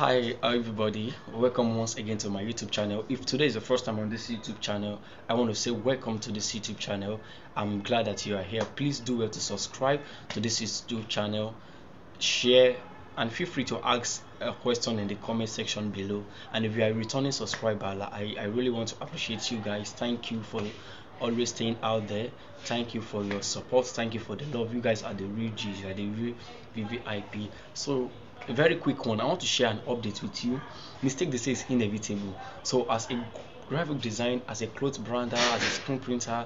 Hi everybody, welcome once again to my YouTube channel. If today is the first time on this YouTube channel, I want to say welcome to this YouTube channel. I'm glad that you are here. Please do well to subscribe to this YouTube channel, share, and feel free to ask a question in the comment section below. And if you are a returning subscriber, I, I really want to appreciate you guys. Thank you for always staying out there. Thank you for your support. Thank you for the love. You guys are the real G's, you are the real VVIP. So a very quick one. I want to share an update with you. Mistake they say is inevitable. So as a graphic design as a clothes brander as a screen printer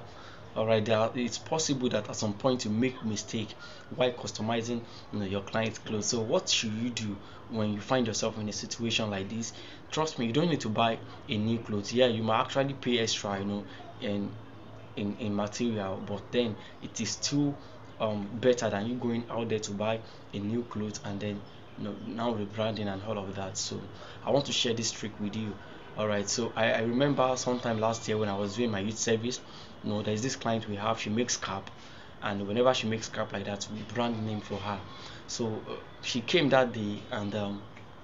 all right there it's possible that at some point you make mistake while customizing you know, your client's clothes. So what should you do when you find yourself in a situation like this? Trust me you don't need to buy a new clothes. Yeah you might actually pay extra you know in in, in material but then it is still um, better than you going out there to buy a new clothes and then now rebranding and all of that. So i want to share this trick with you. All right so I, I remember sometime last year when i was doing my youth service you know there's this client we have she makes cap. And whenever she makes cap like that we brand name for her. So uh, she came that day and um,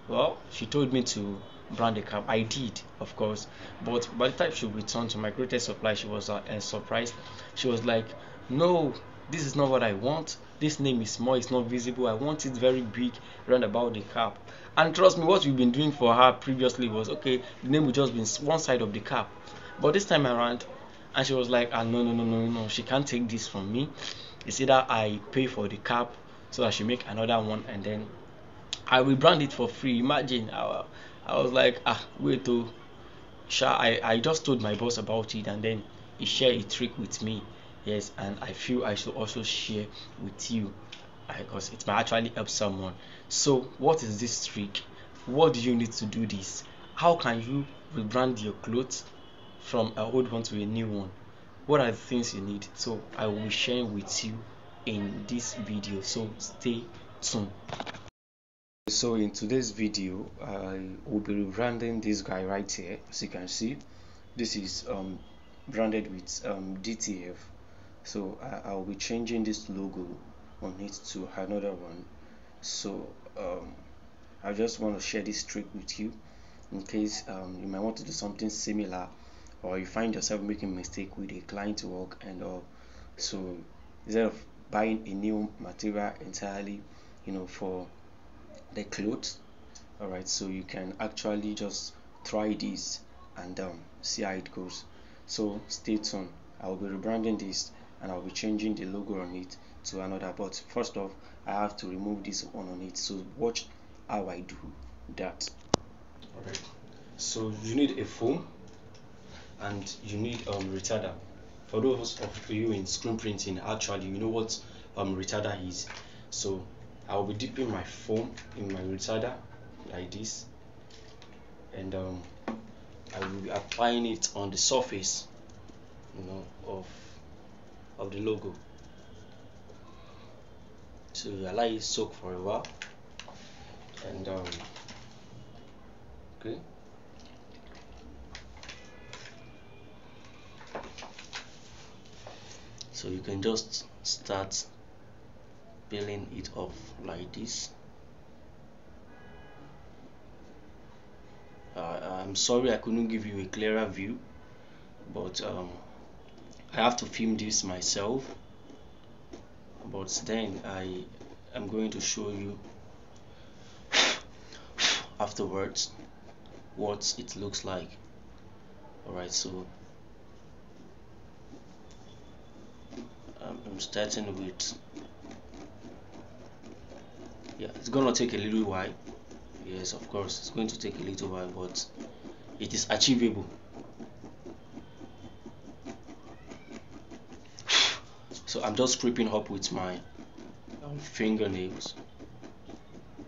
well she told me to brand the cap. I did of course. But by the time she returned to my greatest supply she was uh, surprised. She was like no this is not what i want this name is small it's not visible. I want it very big round about the cap. And trust me what we've been doing for her previously was okay the name would just be one side of the cap. But this time around and she was like ah no no no no no she can't take this from me. It's either i pay for the cap so i should make another one and then i will brand it for free. Imagine i, I was like ah wait oh sha i i just told my boss about it and then he shared a trick with me yes and i feel i should also share with you because it might actually help someone. So what is this trick? What do you need to do this? How can you rebrand your clothes from an old one to a new one? What are the things you need? So i will be sharing with you in this video so stay tuned. So in today's video i will be rebranding this guy right here. As you can see this is um branded with um dtf so I, will be changing this logo on it to another one. So um, I just want to share this trick with you in case um, you might want to do something similar or you find yourself making mistake with a client work and all. So instead of buying a new material entirely you know for the clothes all right so you can actually just try this and um, see how it goes. So stay tuned. I will be rebranding this and I'll be changing the logo on it to another. But first off I have to remove this one on it. So watch how I do that. Alright. So you need a foam and you need um retarder. For those of you in screen printing actually you know what um retarder is? So I will be dipping my foam in my retarder like this and um, I will be applying it on the surface you know of of the logo. So allow it soak for a while and um, okay. So you can just start peeling it off like this. Uh, I'm sorry I couldn't give you a clearer view but um, I have to film this myself. But then I am going to show you afterwards what it looks like. Alright so um, I'm starting with yeah it's gonna take a little while. Yes of course it's going to take a little while but it is achievable so I'm just scraping up with my fingernails.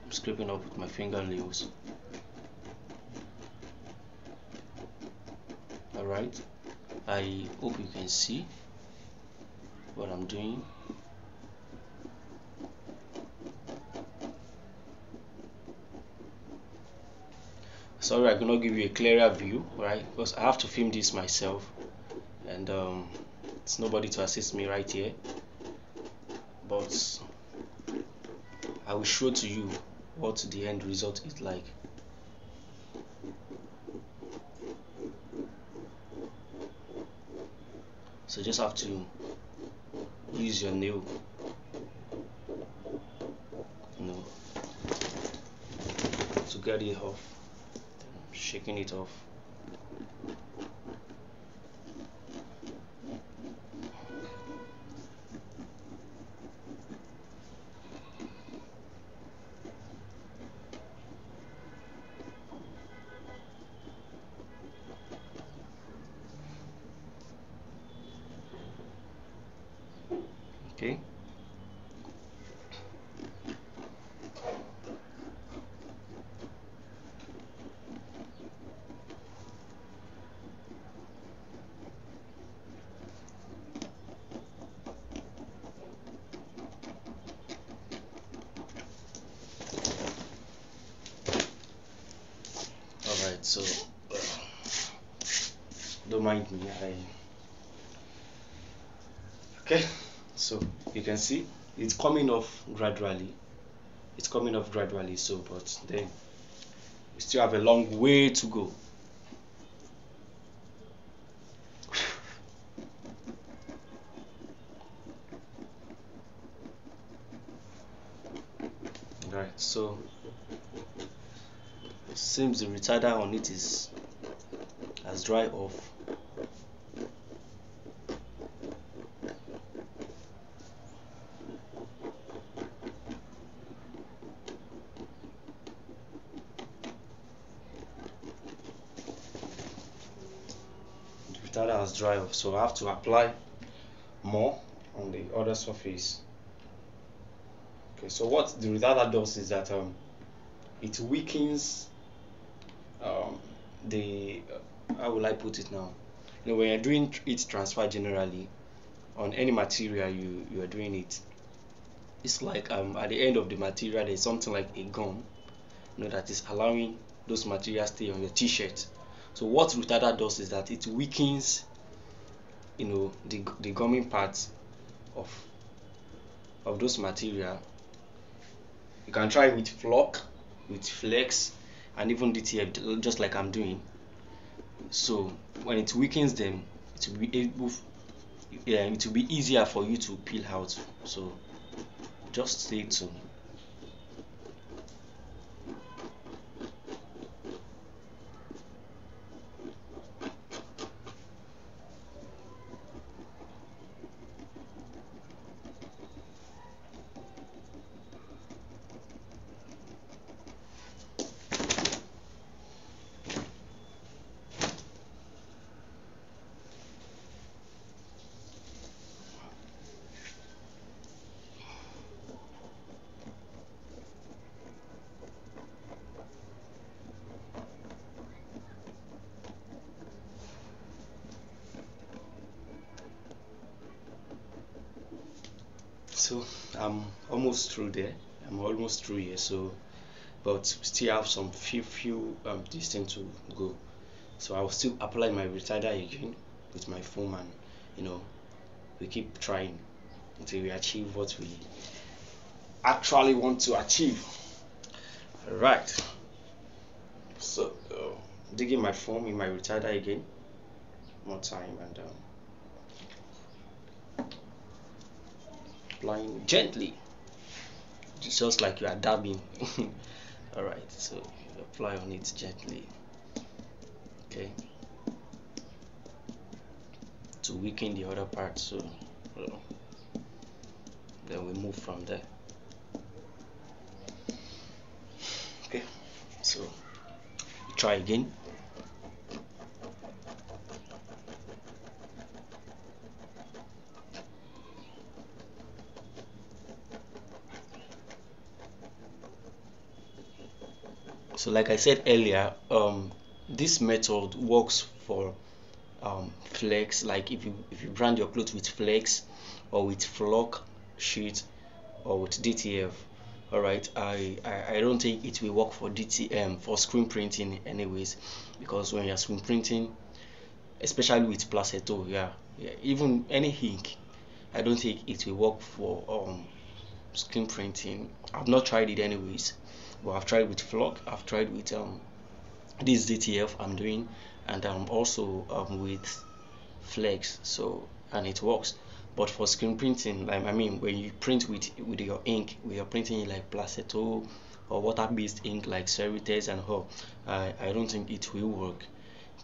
I'm scraping up with my fingernails. Alright I hope you can see what I'm doing. Sorry I cannot give you a clearer view right? Because I have to film this myself. And um, it's nobody to assist me right here. But I will show to you what the end result is like. So just have to use your nail. You know to get it off shaking it off so uh, don't mind me i okay so you can see it's coming off gradually. It's coming off gradually so but then we still have a long way to go. Right so seems the retarder on it is has dry off. Has dry off so I have to apply more on the other surface. Okay so what the retarder does is that um, it weakens um, the uh, how will I put it now? You know when you're doing heat transfer generally on any material you you are doing it it's like um, at the end of the material there's something like a gum you know that is allowing those materials stay on your t-shirt. So what retarder does is that it weakens you know the, the gumming parts of of those material. You can try with flock with flex and even DTF just like I'm doing. So when it weakens them it will be able yeah, it will be easier for you to peel out. So just stay tuned so I'm almost through there. I'm almost through here so but still have some few few um distance to go. So I will still apply my retarder again with my foam and you know we keep trying until we achieve what we actually want to achieve. All right so uh, digging my foam in my retarder again. More time and um, applying gently. Just like you are dabbing. All right so apply on it gently. Okay. To weaken the other part so uh, then we move from there. Okay so try again so like i said earlier um this method works for um flex like if you if you brand your clothes with flex or with flock sheet or with dtf all right I, I i don't think it will work for dtm for screen printing anyways because when you're screen printing especially with placeto yeah, yeah even any ink i don't think it will work for um screen printing. I've not tried it anyways but I've tried with flock, I've tried with um this DTF I'm doing and I'm also um, with flex so and it works. But for screen printing like I mean when you print with with your ink we are printing like placeto or water-based ink like Ceritex and all I, I don't think it will work.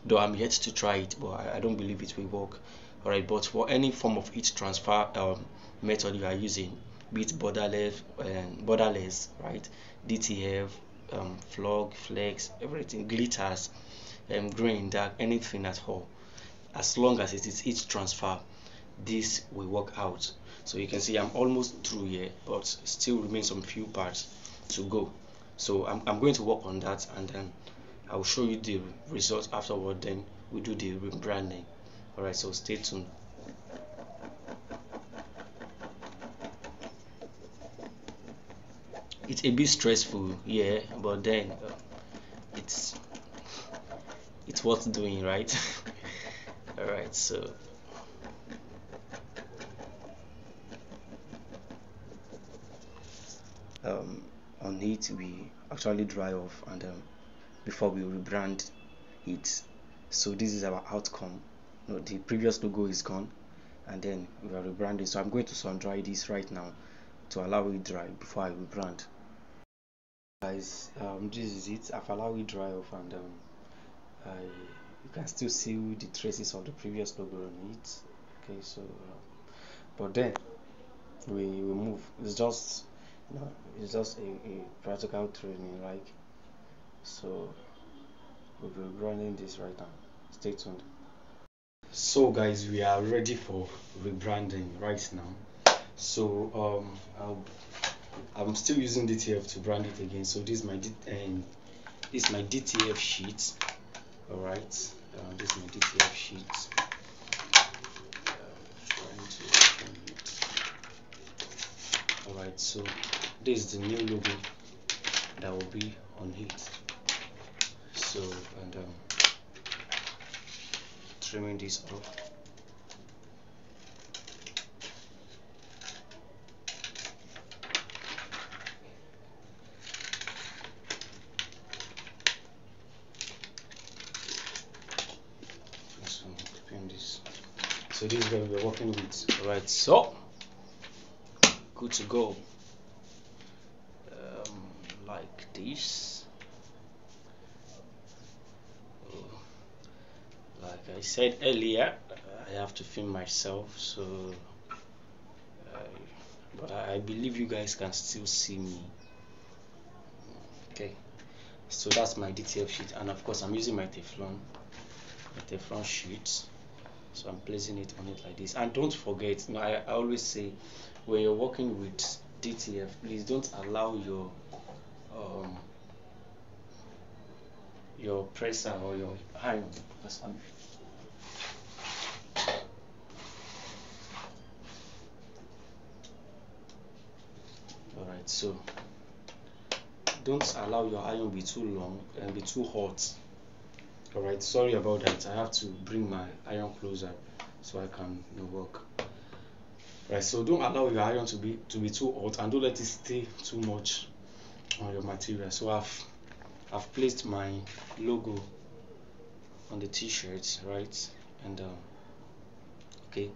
Though I'm yet to try it but I, I don't believe it will work. Alright but for any form of heat transfer um, method you are using be it borderless um, borderless right? DTF um, flock flex everything glitters um, grain dark anything at all. As long as it is heat transfer this will work out. So you can see I'm almost through here but still remain some few parts to go. So I'm, I'm going to work on that and then I'll show you the results afterward then we do the rebranding. Alright so stay tuned it's a bit stressful yeah but then uh, it's it's worth doing right? All right so. Um, on it we actually dry off and um, before we rebrand it. So this is our outcome. No, the previous logo is gone and then we are rebranding. So I'm going to sun dry this right now to allow it dry before I rebrand guys um, this is it. I've allowed it dry off and um, I, you can still see the traces of the previous logo on it. Okay so uh, but then we, we move. It's just you know, it's just a, a practical training like so we'll be running this right now. Stay tuned. So guys we are ready for rebranding right now. So um I'll I'm still using DTF to brand it again. So this is my D and this is my DTF sheet. All right uh, this is my DTF sheet. Uh, all right so this is the new logo that will be on it. So and um, trimming this off so this is what we're working with. All right so good to go. Um, like this. Like I said earlier I have to film myself so but I, I believe you guys can still see me. Okay so that's my DTF sheet and of course I'm using my Teflon my Teflon sheet so I'm placing it on it like this. And don't forget you know, I, I always say when you're working with DTF please don't allow your um, your presser or your iron alright so don't allow your iron be too long and be too hot all right sorry about that. I have to bring my iron closer so i can you know, work. Right so don't allow your iron to be to be too hot and don't let it stay too much on your material. So i've i've placed my logo on the t-shirt right? And um, okay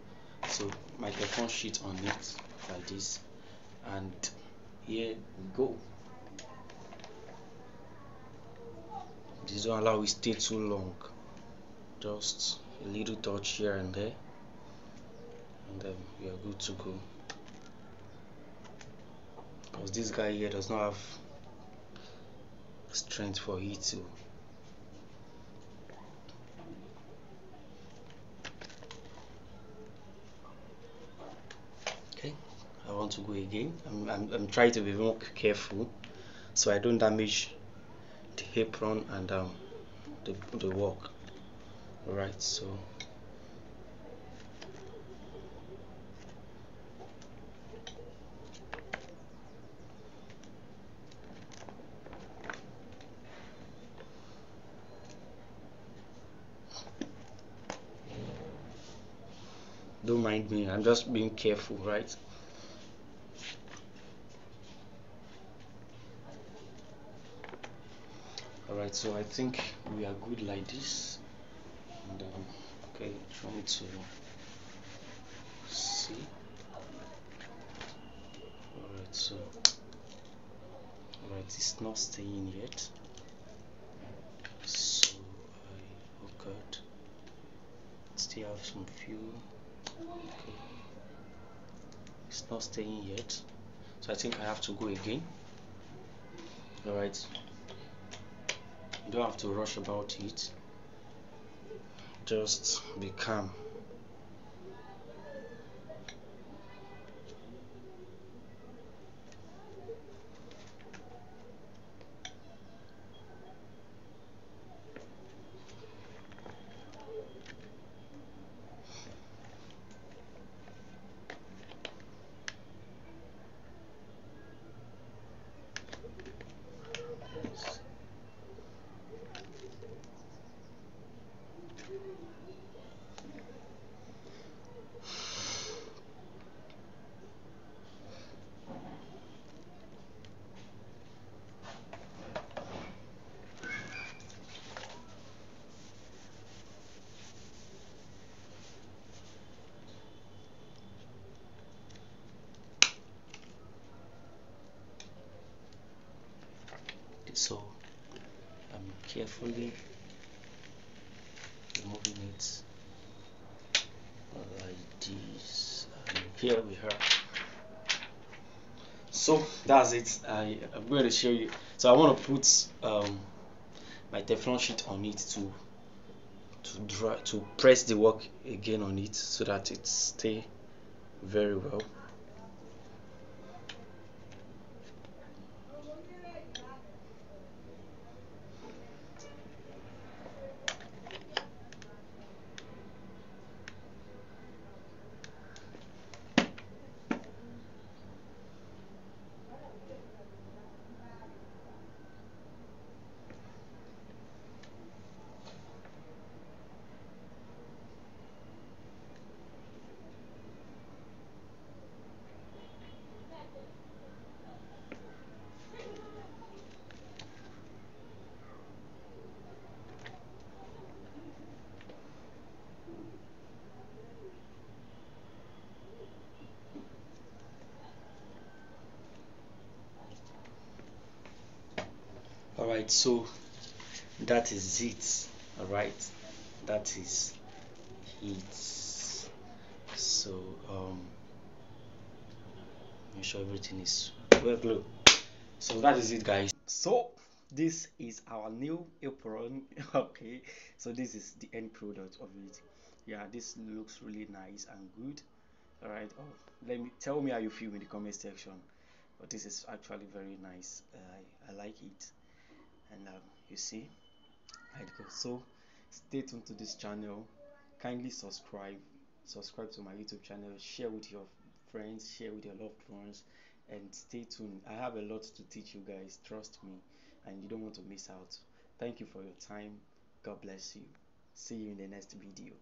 so my Teflon sheet on it like this. And here we go this don't allow it stay too long. Just a little touch here and there. And then we are good to go. Because this guy here does not have strength for it to okay I want to go again. I'm, I'm, I'm trying to be more careful so I don't damage apron and um, the, the work alright so. Don't mind me I'm just being careful right alright so I think we are good like this. And um, okay trying to see? Alright so alright it's not staying yet. So I oh god still have some fuel okay. It's not staying yet. So I think I have to go again. Alright you don't have to rush about it. Just be calm so I'm carefully removing it. Like this and here we have so that's it. I, am going to show you. So I want to put um, my Teflon sheet on it to to to press the work again on it so that it stay very well right so that is it all right? That is it. So um make sure everything is well glued so that is it guys. So this is our new apron. Okay so this is the end product of it. Yeah this looks really nice and good. All right oh, let me tell me how you feel in the comment section. But this is actually very nice. Uh, I like it and um, you see right go so stay tuned to this channel. Kindly subscribe subscribe to my youtube channel. Share with your friends share with your loved ones and stay tuned. I have a lot to teach you guys trust me and you don't want to miss out. Thank you for your time. God bless you. See you in the next video